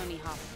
running is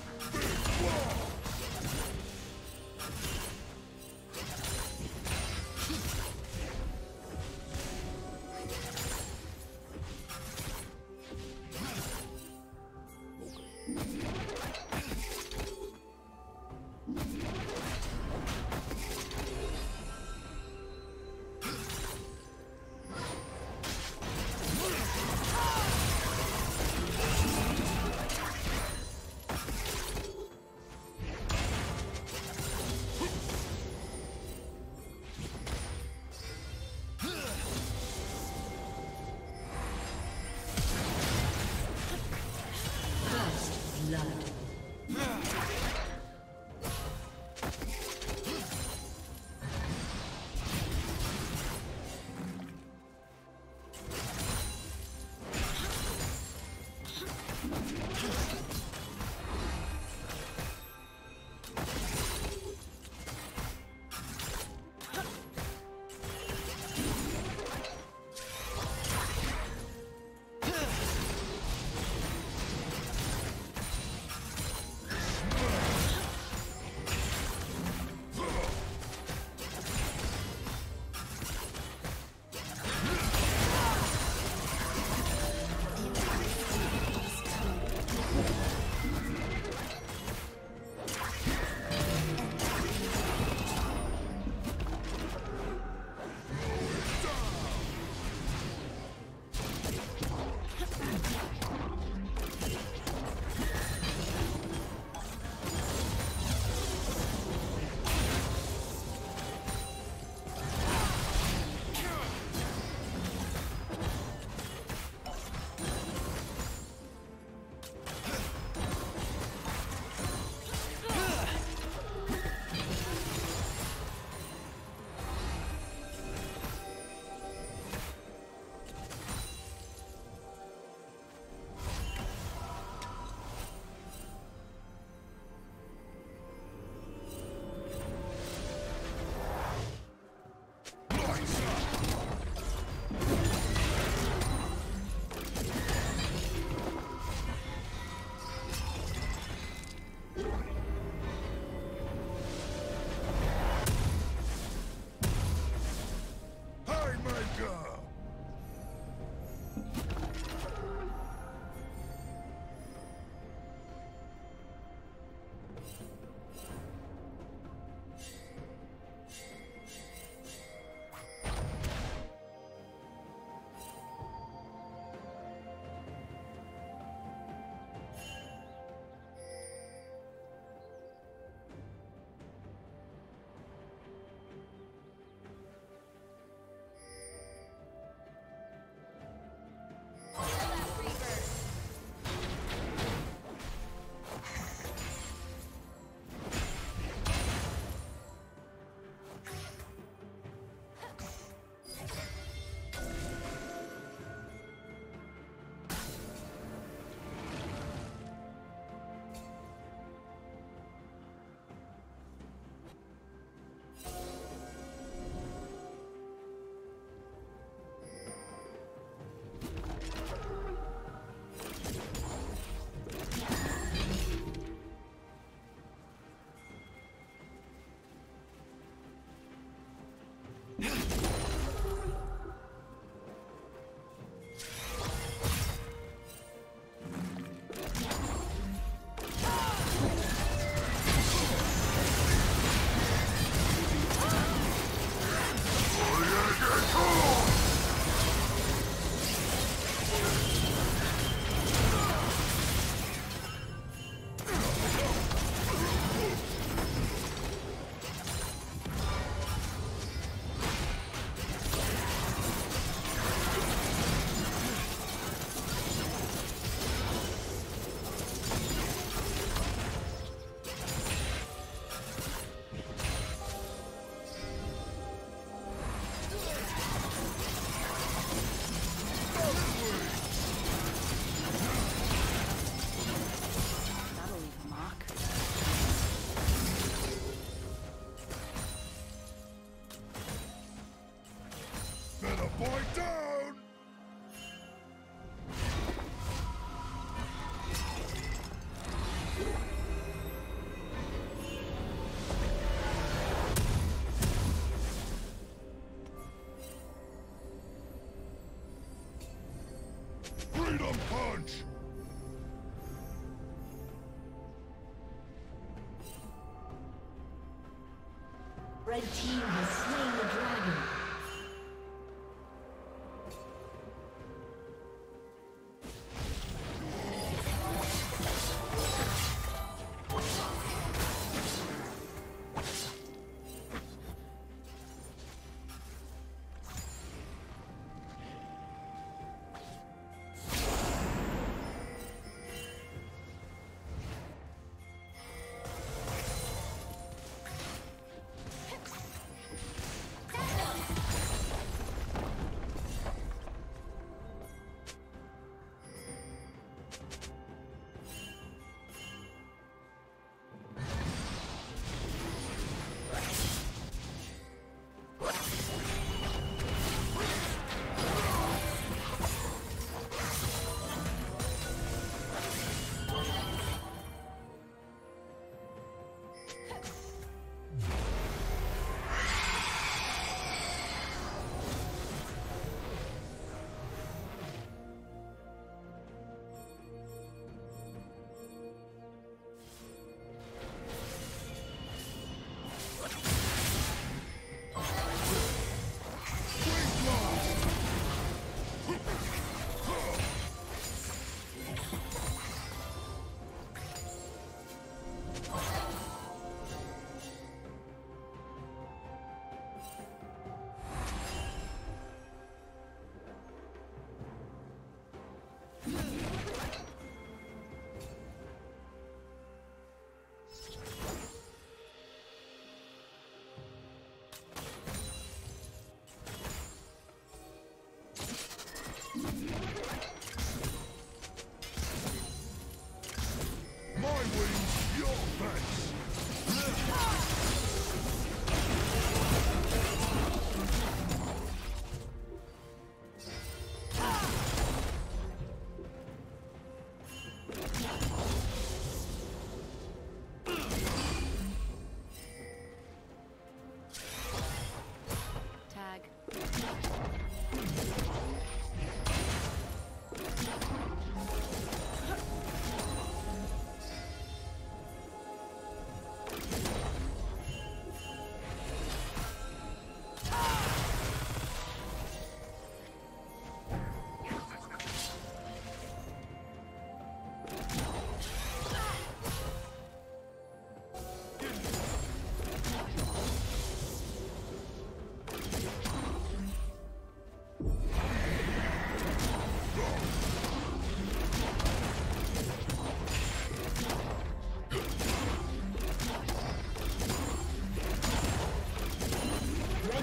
Red team has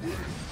Disconnected.